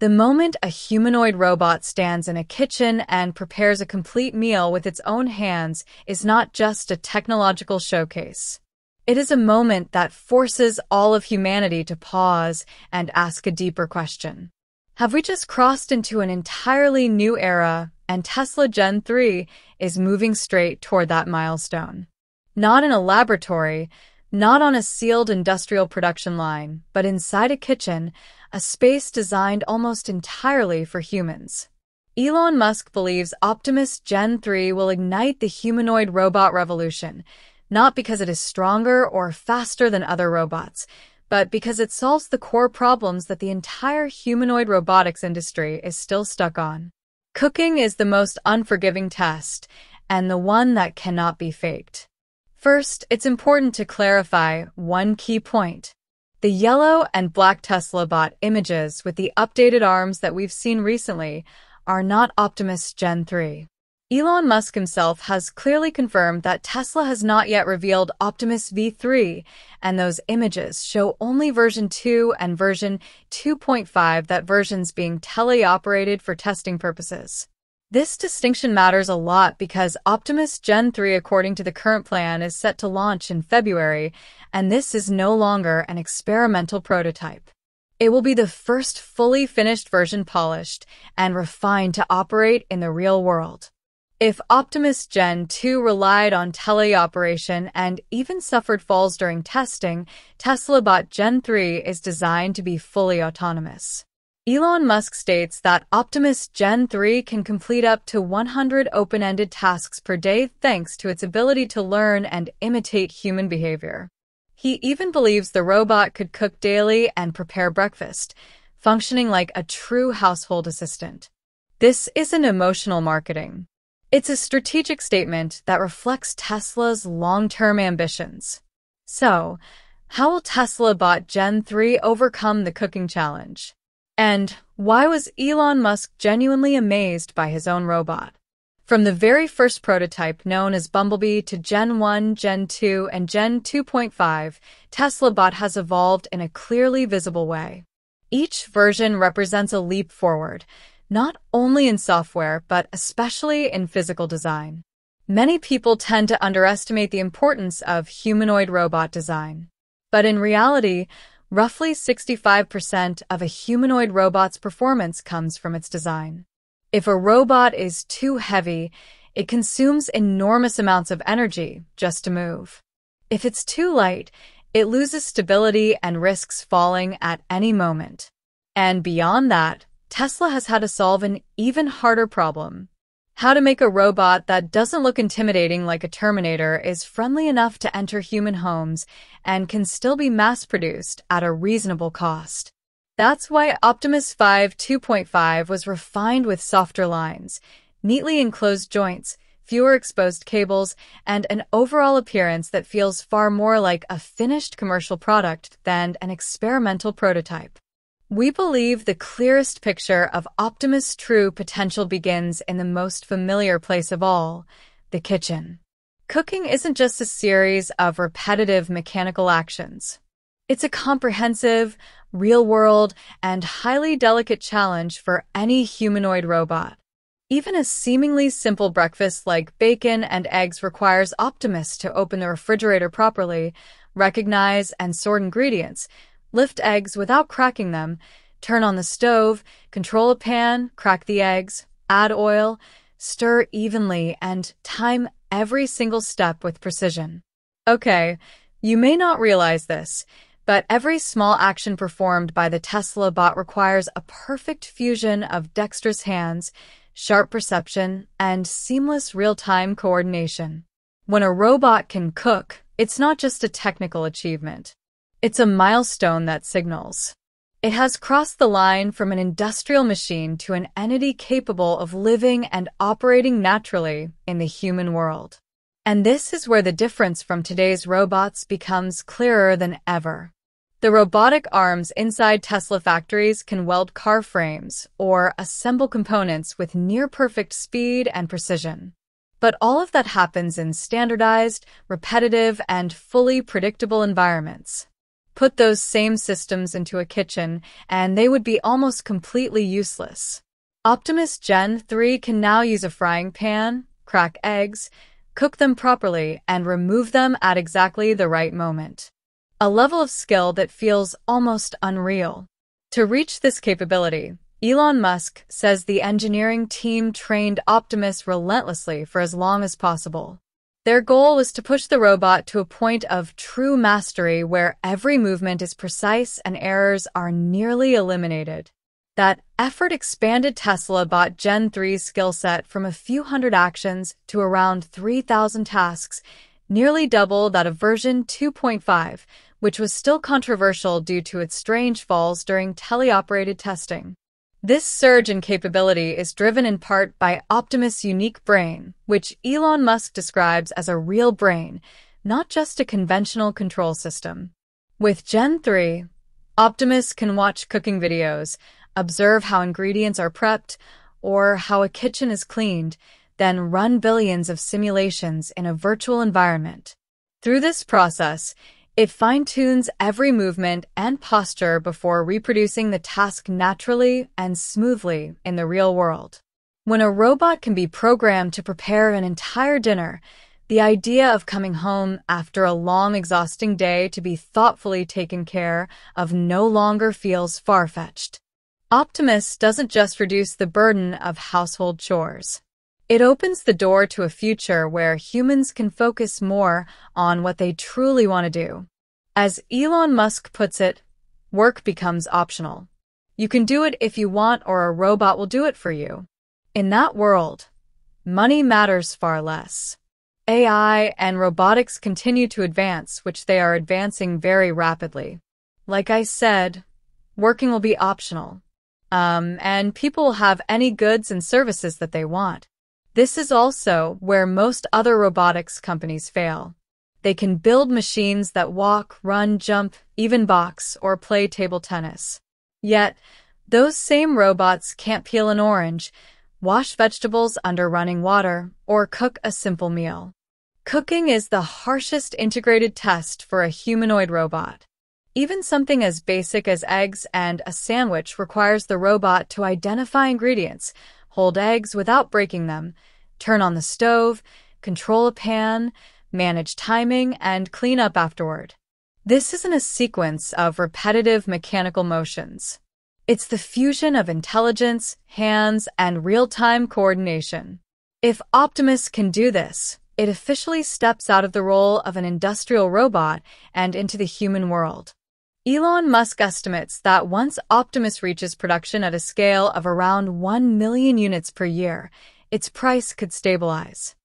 The moment a humanoid robot stands in a kitchen and prepares a complete meal with its own hands is not just a technological showcase. It is a moment that forces all of humanity to pause and ask a deeper question. Have we just crossed into an entirely new era and Tesla Gen 3 is moving straight toward that milestone? Not in a laboratory, not on a sealed industrial production line, but inside a kitchen, a space designed almost entirely for humans. Elon Musk believes Optimus Gen 3 will ignite the humanoid robot revolution, not because it is stronger or faster than other robots, but because it solves the core problems that the entire humanoid robotics industry is still stuck on. Cooking is the most unforgiving test, and the one that cannot be faked. First, it's important to clarify one key point. The yellow and black Tesla bot images with the updated arms that we've seen recently are not Optimus Gen 3. Elon Musk himself has clearly confirmed that Tesla has not yet revealed Optimus V3, and those images show only version 2 and version 2.5, that versions being teleoperated for testing purposes. This distinction matters a lot because Optimus Gen 3, according to the current plan, is set to launch in February, and this is no longer an experimental prototype. It will be the first fully finished version polished and refined to operate in the real world. If Optimus Gen 2 relied on teleoperation and even suffered falls during testing, Tesla Bot Gen 3 is designed to be fully autonomous. Elon Musk states that Optimus Gen 3 can complete up to 100 open-ended tasks per day thanks to its ability to learn and imitate human behavior. He even believes the robot could cook daily and prepare breakfast, functioning like a true household assistant. This isn't emotional marketing. It's a strategic statement that reflects Tesla's long-term ambitions. So, how will Tesla bot Gen 3 overcome the cooking challenge? And why was Elon Musk genuinely amazed by his own robot? From the very first prototype known as Bumblebee to Gen 1, Gen 2, and Gen 2.5, Tesla Bot has evolved in a clearly visible way. Each version represents a leap forward, not only in software, but especially in physical design. Many people tend to underestimate the importance of humanoid robot design. But in reality, Roughly 65% of a humanoid robot's performance comes from its design. If a robot is too heavy, it consumes enormous amounts of energy just to move. If it's too light, it loses stability and risks falling at any moment. And beyond that, Tesla has had to solve an even harder problem. How to make a robot that doesn't look intimidating like a Terminator is friendly enough to enter human homes and can still be mass-produced at a reasonable cost. That's why Optimus 5 2.5 was refined with softer lines, neatly enclosed joints, fewer exposed cables, and an overall appearance that feels far more like a finished commercial product than an experimental prototype. We believe the clearest picture of Optimus' true potential begins in the most familiar place of all, the kitchen. Cooking isn't just a series of repetitive mechanical actions. It's a comprehensive, real-world, and highly delicate challenge for any humanoid robot. Even a seemingly simple breakfast like bacon and eggs requires Optimus to open the refrigerator properly, recognize and sort ingredients, Lift eggs without cracking them. Turn on the stove, control a pan, crack the eggs, add oil, stir evenly, and time every single step with precision. Okay, you may not realize this, but every small action performed by the Tesla bot requires a perfect fusion of dexterous hands, sharp perception, and seamless real-time coordination. When a robot can cook, it's not just a technical achievement. It's a milestone that signals. It has crossed the line from an industrial machine to an entity capable of living and operating naturally in the human world. And this is where the difference from today's robots becomes clearer than ever. The robotic arms inside Tesla factories can weld car frames or assemble components with near-perfect speed and precision. But all of that happens in standardized, repetitive, and fully predictable environments. Put those same systems into a kitchen, and they would be almost completely useless. Optimus Gen 3 can now use a frying pan, crack eggs, cook them properly, and remove them at exactly the right moment. A level of skill that feels almost unreal. To reach this capability, Elon Musk says the engineering team trained Optimus relentlessly for as long as possible. Their goal was to push the robot to a point of true mastery where every movement is precise and errors are nearly eliminated. That effort expanded Tesla bot Gen 3's skill set from a few hundred actions to around 3,000 tasks, nearly double that of version 2.5, which was still controversial due to its strange falls during teleoperated testing. This surge in capability is driven in part by Optimus' unique brain, which Elon Musk describes as a real brain, not just a conventional control system. With Gen 3, Optimus can watch cooking videos, observe how ingredients are prepped, or how a kitchen is cleaned, then run billions of simulations in a virtual environment. Through this process, it fine-tunes every movement and posture before reproducing the task naturally and smoothly in the real world. When a robot can be programmed to prepare an entire dinner, the idea of coming home after a long, exhausting day to be thoughtfully taken care of no longer feels far-fetched. Optimus doesn't just reduce the burden of household chores. It opens the door to a future where humans can focus more on what they truly want to do. As Elon Musk puts it, work becomes optional. You can do it if you want or a robot will do it for you. In that world, money matters far less. AI and robotics continue to advance, which they are advancing very rapidly. Like I said, working will be optional. Um, and people will have any goods and services that they want. This is also where most other robotics companies fail. They can build machines that walk, run, jump, even box, or play table tennis. Yet, those same robots can't peel an orange, wash vegetables under running water, or cook a simple meal. Cooking is the harshest integrated test for a humanoid robot. Even something as basic as eggs and a sandwich requires the robot to identify ingredients, hold eggs without breaking them, turn on the stove, control a pan, manage timing, and clean up afterward. This isn't a sequence of repetitive mechanical motions. It's the fusion of intelligence, hands, and real-time coordination. If Optimus can do this, it officially steps out of the role of an industrial robot and into the human world. Elon Musk estimates that once Optimus reaches production at a scale of around 1 million units per year, its price could stabilize.